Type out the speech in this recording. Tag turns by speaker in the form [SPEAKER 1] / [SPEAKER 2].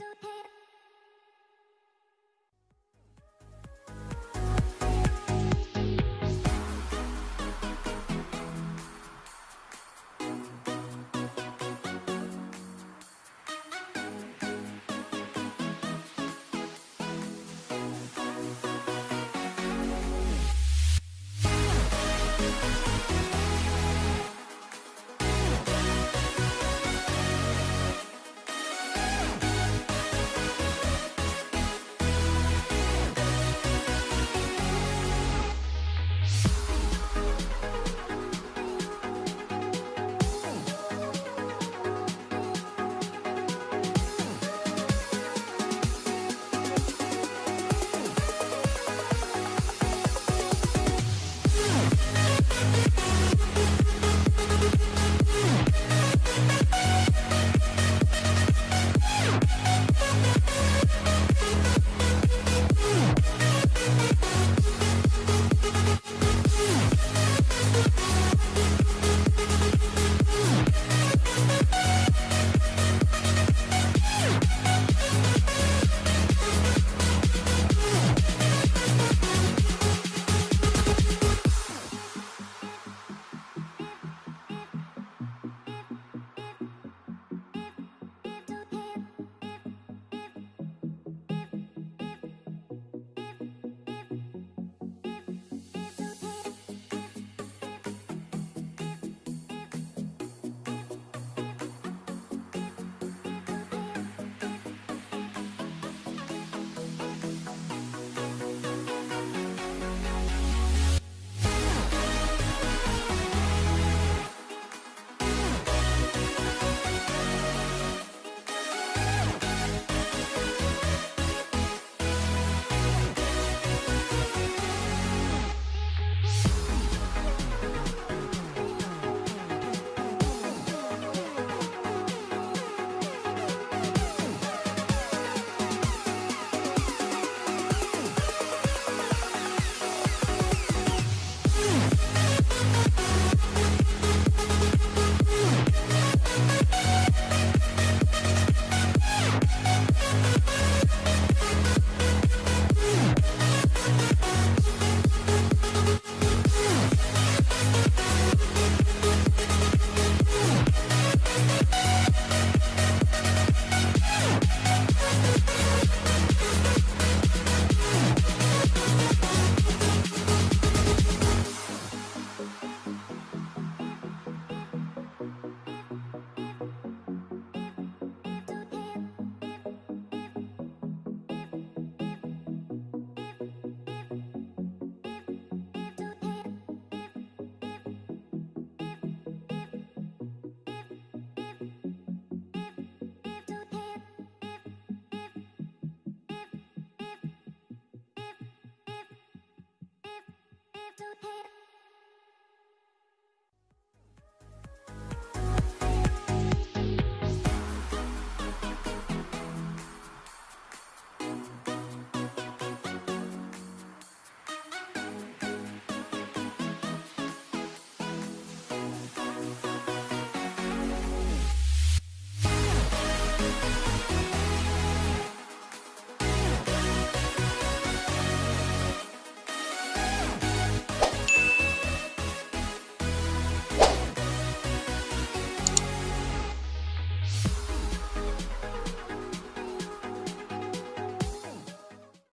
[SPEAKER 1] to pay So hit